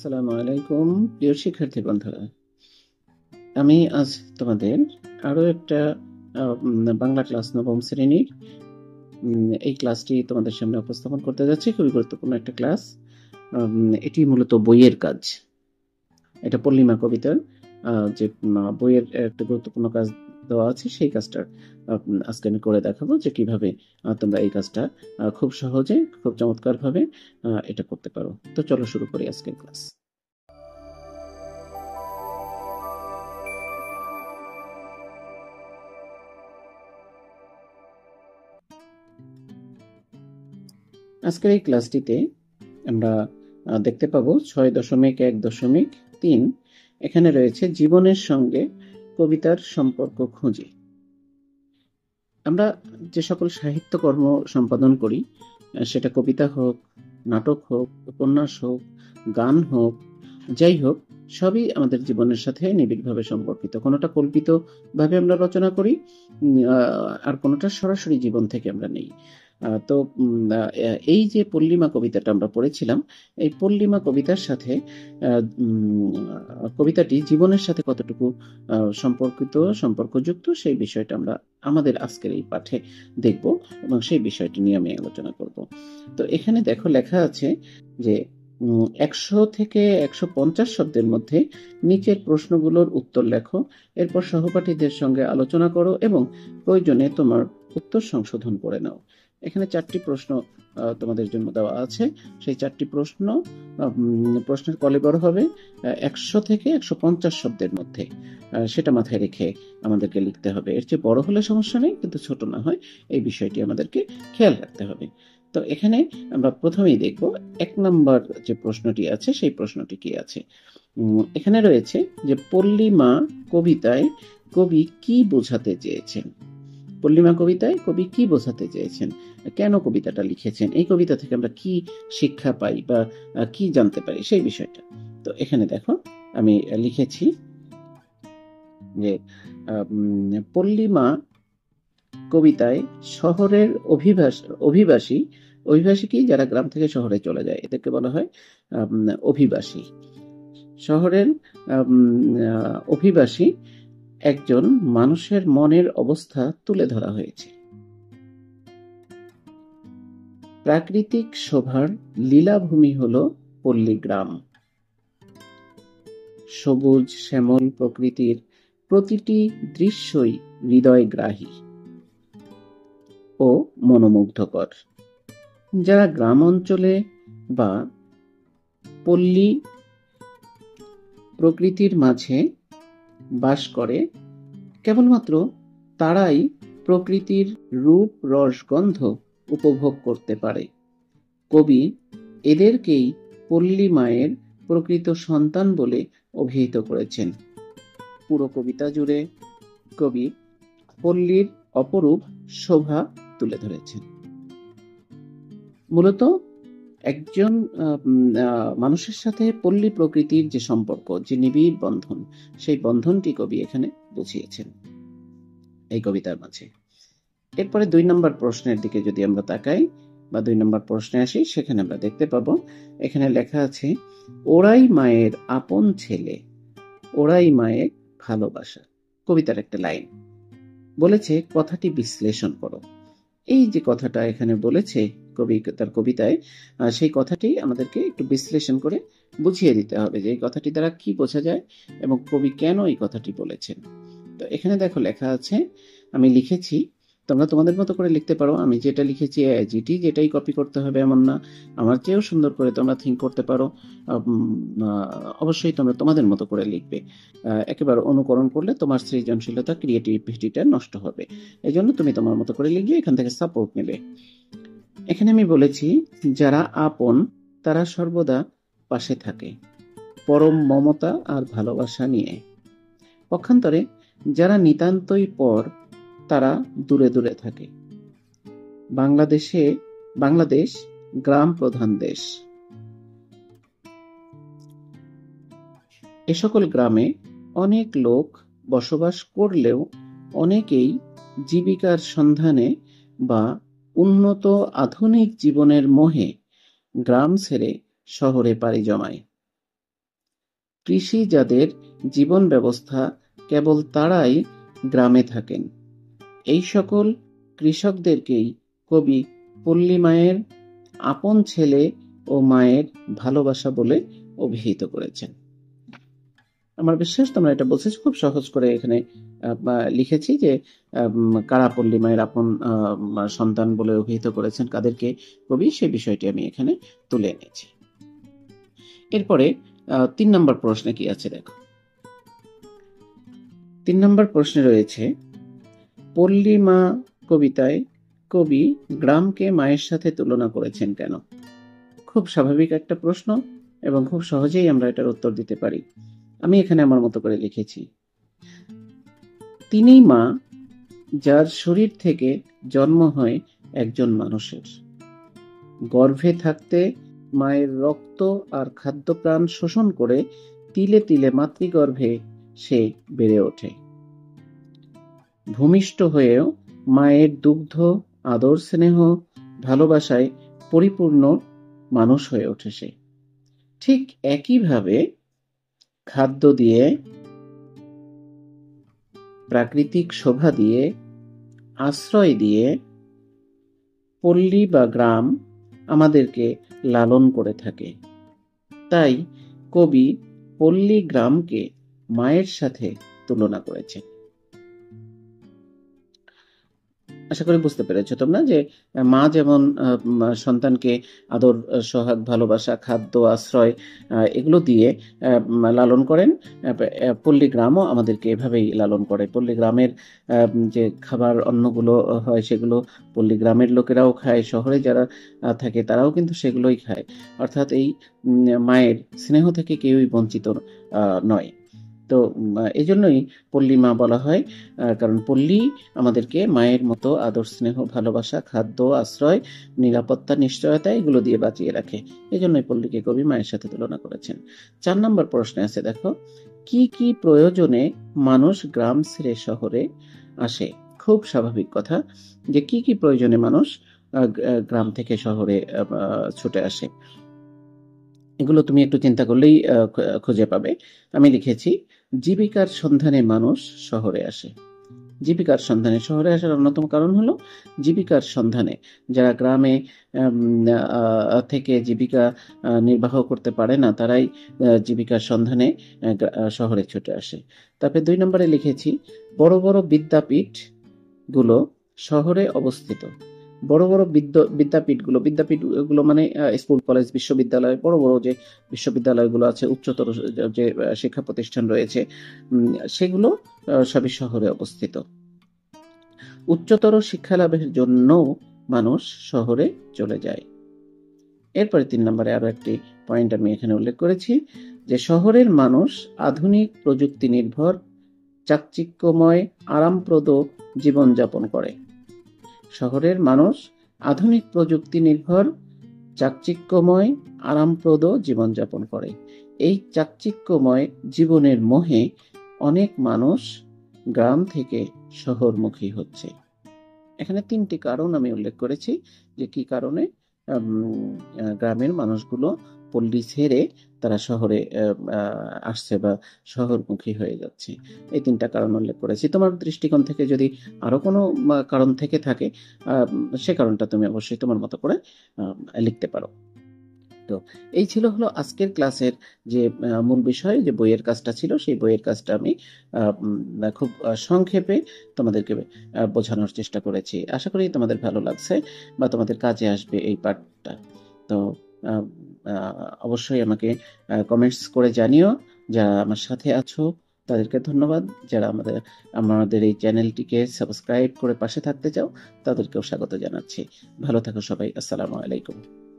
আসসালামু আলাইকুম, প্রিয় শিক্ষার্থী বন্ধুরা। আমি আজ তোমাদের আরও একটা বাংলা ক্লাস নবম শ্রেণির এই ক্লাসটি তোমাদের সামনে উপস্থাপন করতে যাচ্ছি। খুবই গুরুত্বপূর্ণ একটা ক্লাস। এটি মূলত বইয়ের কাজ। এটা পল্লিমা কবিতার যে বইয়ের একটা গুরুত্বপূর্ণ কাজ দেওয়া আছে, সেই কাজটা আজকে আমি করে দেখাবো যে কীভাবে তোমরা এই কাজটা খুব সহজে, খুব চমৎকার ভাবে এটা করতে পারো। তো চলো শুরু করি আজকের ক্লাস। আজকের এই ক্লাসটিতে আমরা দেখতে পাবো ছয় দশমিক এক দশমিক তিন। এখানে রয়েছে জীবনের সঙ্গে কবিতার সম্পর্ক খুঁজে। আমরা যে সকল সাহিত্যকর্ম সম্পাদন করি, সেটা কবিতা হোক, নাটক হোক, উপন্যাস হোক, গান হোক, যাই হোক, সবই আমাদের জীবনের সাথে নিবিড়ভাবে সম্পর্কিত। কোনোটা কল্পিত ভাবে আমরা রচনা করি আর কোনোটা সরাসরি জীবন থেকে আমরা নেই। তো এই যে পল্লিমা কবিতাটা আমরা পড়েছিলাম, এই পল্লিমা কবিতার সাথে কবিতাটি জীবনের সাথে কতটুকু সম্পর্কিত, সম্পর্কযুক্ত, সেই বিষয়টা আমরা আমাদের আজকের এই পাঠে দেখব এবং সেই বিষয়টি নিয়ে আমি আলোচনা করব। তো এখানে দেখো লেখা আছে যে একশো থেকে একশো পঞ্চাশ শব্দের মধ্যে নিচের প্রশ্নগুলোর উত্তর লেখো, এরপর সহপাঠীদের সঙ্গে আলোচনা করো এবং প্রয়োজনে তোমার উত্তর সংশোধন করে নাও। এখানে চারটি প্রশ্ন তোমাদের জন্য দেওয়া আছে। সেই চারটি প্রশ্ন প্রশ্নের কলেবর হবে একশো থেকে একশো পঞ্চাশ শব্দের মধ্যে। সেটা মাথায় রেখে আমাদেরকে লিখতে হবে। এর চেয়ে বড় হলে সমস্যা নেই, কিন্তু ছোট না হয়, এই বিষয়টি আমাদেরকে খেয়াল রাখতে হবে। তো এখানে আমরা প্রথমেই দেখব, এক নম্বর যে প্রশ্নটি আছে, সেই প্রশ্নটি কি আছে? এখানে রয়েছে যে পল্লিমা কবিতায় কবি কি বোঝাতে চেয়েছেন? পল্লিমা কবিতায় কবি কি বোঝাতে চেয়েছেন? কেন কবিতাটা লিখেছেন? এই কবিতা থেকে আমরা কি শিক্ষা পাই বা কি জানতে পারি সেই বিষয়টা। তো এখানে দেখো, আমি লিখেছি যে পল্লিমা কবিতায় শহরের অভিবাস, অভিবাসী অভিবাসী কি যারা গ্রাম থেকে শহরে চলে যায়, এদেরকে বলা হয় অভিবাসী। শহরের অভিবাসী একজন মানুষের মনের অবস্থা তুলে ধরা হয়েছে। প্রাকৃতিক শোভার লীলাভূমি হল পল্লীগ্রাম। সবুজ শ্যামল প্রকৃতির প্রতিটি দৃশ্যই হৃদয়গ্রাহী ও মনোমুগ্ধকর। যারা গ্রাম অঞ্চলে বা পল্লী প্রকৃতির মাঝে বাস করে, কেবলমাত্র তারাই প্রকৃতির রূপ, রস, গন্ধ উপভোগ করতে পারে। কবি এদেরকেই পল্লী মায়ের প্রকৃত সন্তান বলে অভিহিত করেছেন। পুরো কবিতা জুড়ে কবি পল্লীর অপরূপ শোভা তুলে ধরেছেন। মূলত একজন মানুষের সাথে পল্লী প্রকৃতির যে সম্পর্ক, যে নিবিড় বন্ধন, সেই বন্ধনটি কবি এখানে বুঝিয়েছেন এই কবিতার মাঝে। এরপরে দুই নম্বর প্রশ্নের দিকে যদি আমরা তাকাই বা দুই নম্বর প্রশ্নে আসি, সেখানে আমরা দেখতে পাবো, এখানে লেখা আছে, ওরাই মায়ের আপন ছেলে, ওরাই মায়ের ভালোবাসা। কবিতার একটা লাইন বলেছে, কথাটি বিশ্লেষণ করো। এই যে কথাটা এখানে বলেছে কবি, তার কবিতায় সেই কথাটি আমাদেরকে একটু বিশ্লেষণ করে বুঝিয়ে দিতে হবে যে এই কথাটি দ্বারা কি বোঝা যায় এবং কবি কেন এই কথাটি বলেছেন। তো এখানে দেখো লেখা আছে, আমি লিখেছি, তোমরা তোমাদের মতো করে লিখতে পারো, আমি যেটা লিখেছি জিটি যেটাই কপি করতে হবে এমন না, আমার চেয়েও সুন্দর করে তোমরা থিঙ্ক করতে পারো অবশ্যই তোমরা তোমাদের মতো করে লিখবে। একেবারে অনুকরণ করলে তোমার সৃজনশীলতা ক্রিয়েটিভিটিটা নষ্ট হবে। এই জন্য তুমি তোমার মতো করে লিখবে, এখান থেকে সাপোর্ট নেবে। এখানে আমি বলেছি, যারা আপন, তারা সর্বদা পাশে থাকে। পরম মমতা আর ভালোবাসা নিয়ে। পক্ষান্তরে, যারা নিতান্তই পর, তারা দূরে দূরে থাকে। বাংলাদেশে, বাংলাদেশ গ্রাম প্রধান দেশ। এ সকল গ্রামে অনেক লোক বসবাস করলেও অনেকেই জীবিকার সন্ধানে বা উন্নত আধুনিক জীবনের মোহে গ্রাম ছেড়ে শহরে পাড়ি জমায়। কৃষি যাদের জীবন ব্যবস্থা কেবল তারাই গ্রামে থাকেন, এই সকল কৃষকদেরকেই কবি পল্লী মায়ের আপন ছেলে ও মায়ের ভালোবাসা বলে অভিহিত করেছেন। আমার বিশ্বাস, তোমরা এটা বলছিস খুব সহজ করে এখানে লিখেছি যে কারা পল্লী মায়ের আপন সন্তান বলে অভিহিত করেছেন কাদেরকে কবি। সে বিষয়টি আমি এখানে তুলে এনেছি। এরপরে তিন নম্বর প্রশ্নে কি আছে দেখো। তিন নম্বর প্রশ্নে রয়েছে পল্লী মা কবিতায় কবি গ্রামকে মায়ের সাথে তুলনা করেছেন কেন? খুব স্বাভাবিক একটা প্রশ্ন এবং খুব সহজেই আমরা এটার উত্তর দিতে পারি। আমি এখানে আমার মতো করে লিখেছি। তিনি মা, যার শরীর থেকে জন্ম হয় একজন মানুষের। গর্ভে থাকতে মায়ের রক্ত আর খাদ্যপ্রাণ শোষণ করে তিলে তিলে মাতৃগর্ভে সে বেড়ে ওঠে। ভূমিষ্ঠ হয়েও মায়ের দুগ্ধ, আদর স্নেহ, ভালোবাসায় পরিপূর্ণ মানুষ হয়ে ওঠে সে। ঠিক একইভাবে খাদ্য দিয়ে প্রাকৃতিক শোভা দিয়ে, আশ্রয় দিয়ে পল্লী বা গ্রাম আমাদেরকে লালন করে থাকে। তাই কবি পল্লী গ্রামকে মায়ের সাথে তুলনা করেছেন। আশা করি বুঝতে পেরেছ তোমরা যে মা যেমন সন্তানকে আদর সোহাগ ভালোবাসা, খাদ্য, আশ্রয় এগুলো দিয়ে লালন করেন পল্লী গ্রামও আমাদেরকে এভাবেই লালন করে। পল্লী গ্রামের যে খাবার অন্নগুলো হয় সেগুলো পল্লী গ্রামের লোকেরাও খায়, শহরে যারা থাকে তারাও কিন্তু সেগুলোই খায়। অর্থাৎ এই মায়ের স্নেহ থেকে কেউই বঞ্চিত নয়। তো এই জন্যই পল্লী মা বলা হয়। কারণ পল্লী আমাদেরকে মায়ের মতো আদর, স্নেহ, ভালোবাসা, খাদ্য, আশ্রয়, নিরাপত্তা, নিশ্চয়তা এগুলো দিয়ে বাঁচিয়ে রাখে। এই জন্যই পল্লীকে কবি মায়ের সাথে তুলনা করেছেন। চার নম্বর প্রশ্নে আছে, দেখো, কি কি প্রয়োজনে মানুষ গ্রাম ছেড়ে শহরে আসে? খুব স্বাভাবিক কথা যে কি কি প্রয়োজনে মানুষ গ্রাম থেকে শহরে ছুটে আসে। এগুলো তুমি একটু চিন্তা করলেই খুঁজে পাবে। আমি লিখেছি জীবিকার সন্ধানে মানুষ শহরে আসে। জীবিকার সন্ধানে শহরে আসার অন্যতম কারণ হলো জীবিকার সন্ধানে। যারা গ্রামে থেকে জীবিকা নির্বাহ করতে পারে না, তারাই জীবিকার সন্ধানে শহরে ছুটে আসে। তারপরে দুই নম্বরে লিখেছি, বড় বড় বিদ্যাপীঠগুলো শহরে অবস্থিত। বড় বড় বিদ্যাপীঠগুলো বিদ্যাপীঠগুলো মানে স্কুল, কলেজ, বিশ্ববিদ্যালয়, বড় বড় যে বিশ্ববিদ্যালয়গুলো আছে, উচ্চতর যে শিক্ষা প্রতিষ্ঠান রয়েছে সেগুলো সবই শহরে অবস্থিত। উচ্চতর শিক্ষা লাভের জন্য মানুষ শহরে চলে যায়। এরপরে তিন নম্বরে আরও একটি পয়েন্ট আমি এখানে উল্লেখ করেছি, যে শহরের মানুষ আধুনিক প্রযুক্তি নির্ভর চাকচিক্যময়, আরামপ্রদ জীবনযাপন করে। শহরের মানুষ আধুনিক প্রযুক্তি নির্ভর, চাকচিক্যময়, আরামপ্রদ জীবনযাপন করে। এই চাকচিক্যময় জীবনের মোহে অনেক মানুষ গ্রাম থেকে শহরমুখী হচ্ছে। এখানে তিনটি কারণ আমি উল্লেখ করেছি যে কি কারণে গ্রামের মানুষগুলো পল্লী ছেড়ে তারা শহরে আসছে বা শহরমুখী হয়ে যাচ্ছে। এই তিনটা কারণ উল্লেখ করেছি। তোমার দৃষ্টিকোণ থেকে যদি আরও কোনো কারণ থেকে থাকে সে কারণটা তুমি অবশ্যই তোমার মতো করে লিখতে পারো। তো এই ছিল হলো আজকের ক্লাসের যে মূল বিষয়, যে বইয়ের কাজটা ছিল, সেই বইয়ের কাজটা আমি খুব সংক্ষেপে তোমাদেরকে বোঝানোর চেষ্টা করেছি। আশা করি তোমাদের ভালো লাগছে বা তোমাদের কাজে আসবে এই পার্টটা তো অবশ্যই আমাকে কমেন্টস করে জানিও। যারা আমার সাথে আছো, তাদেরকে ধন্যবাদ। যারা আমাদের আমাদের এই চ্যানেলটিকে সাবস্ক্রাইব করে পাশে থাকতে চাও, তাদেরকেও স্বাগত জানাচ্ছি। ভালো থাকো সবাই। আসসালামু আলাইকুম।